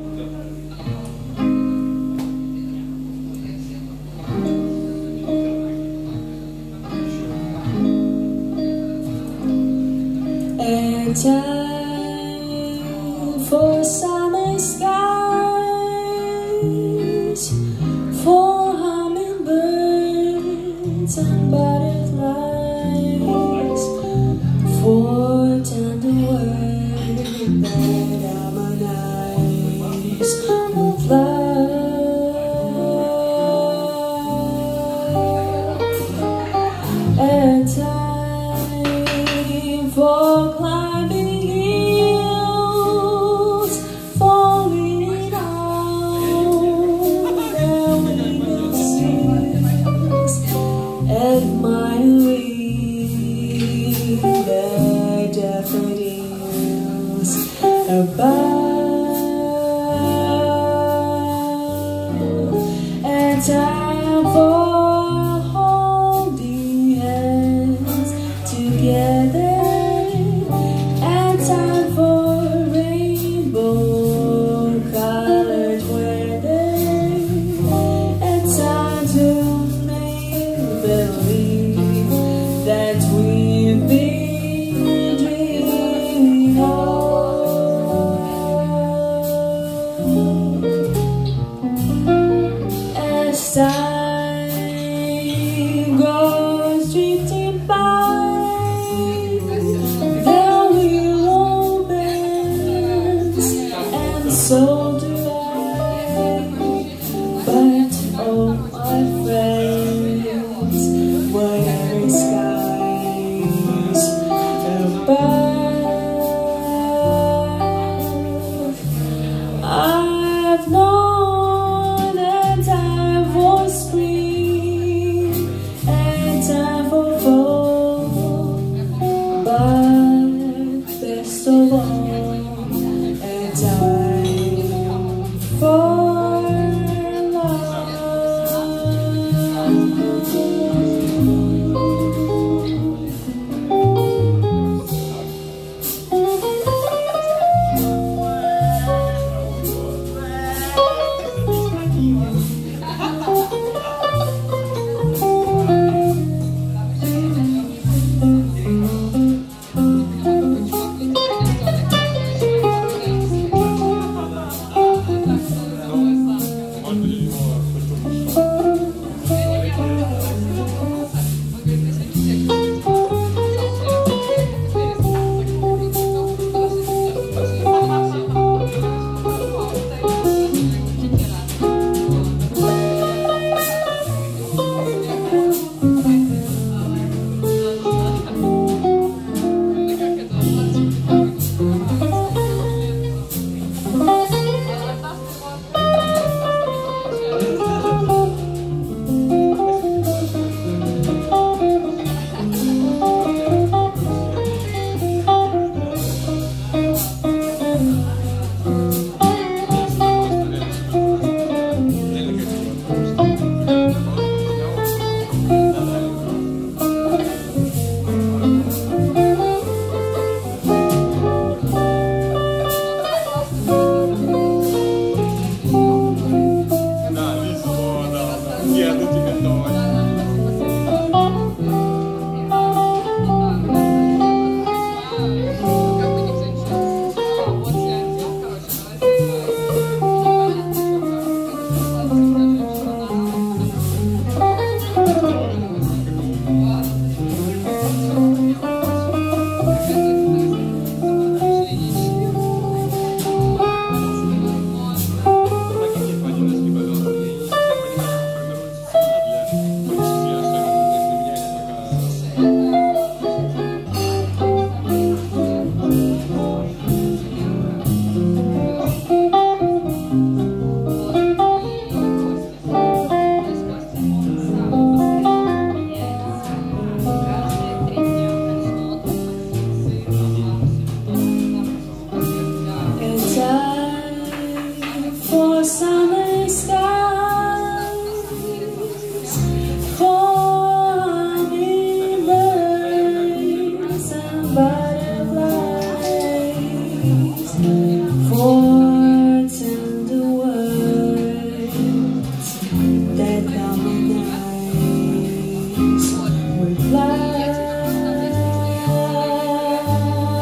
And time for summer above.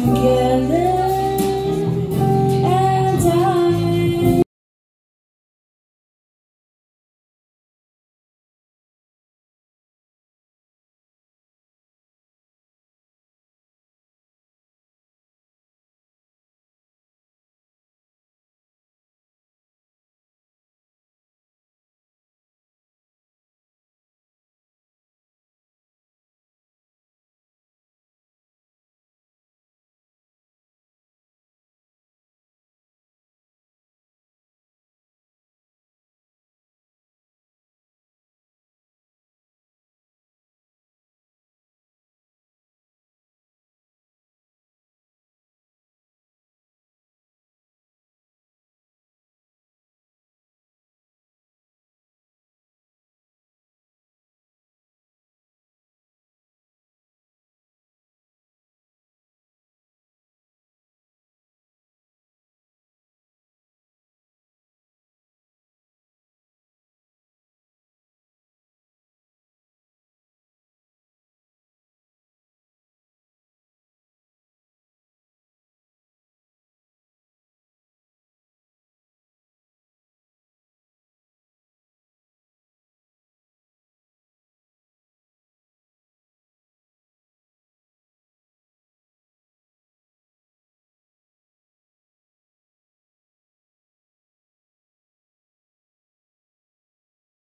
together.